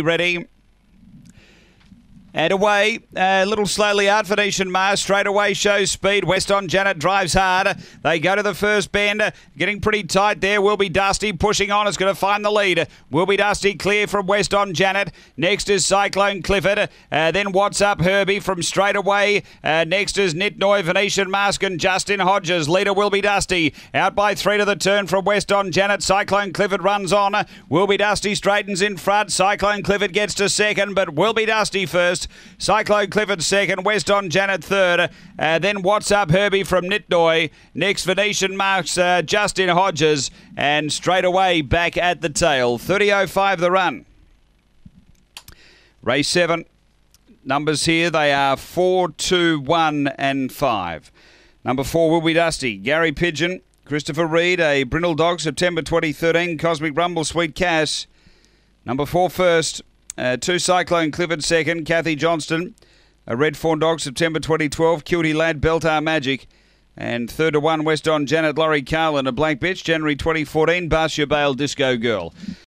ready. And away, a little slowly out, Venetian Mars. Straight away shows speed. West on Janet drives hard. They go to the first bend. Getting pretty tight there. Will be Dusty pushing on. It's going to find the lead. Will be Dusty clear from West on Janet. Next is Cyclone Clifford. Uh, then What's Up Herbie from straight away. Uh, next is Nitnoy, Venetian Mask, and Justin Hodges. Leader will be Dusty. Out by three to the turn from West on Janet. Cyclone Clifford runs on. Will be Dusty straightens in front. Cyclone Clifford gets to second, but Will be Dusty first first. Cyclone Clifford second. West on Janet third. Uh, then What's Up Herbie from Nitnoy. Next Venetian marks uh, Justin Hodges. And straight away back at the tail. 30.05 the run. Race 7. Numbers here, they are 4, 2, 1 and 5. Number 4 will be Dusty. Gary Pigeon. Christopher Reed, a Brindle Dog, September 2013. Cosmic Rumble, Sweet Cass. Number 4 first. Uh, two Cyclone Clifford second. Kathy Johnston. A Red Fawn Dog, September 2012. Cutie Lad, Beltar Magic. And third to one, West on Janet Laurie Carlin. A Blank Bitch, January 2014. Barcia Bale, Disco Girl.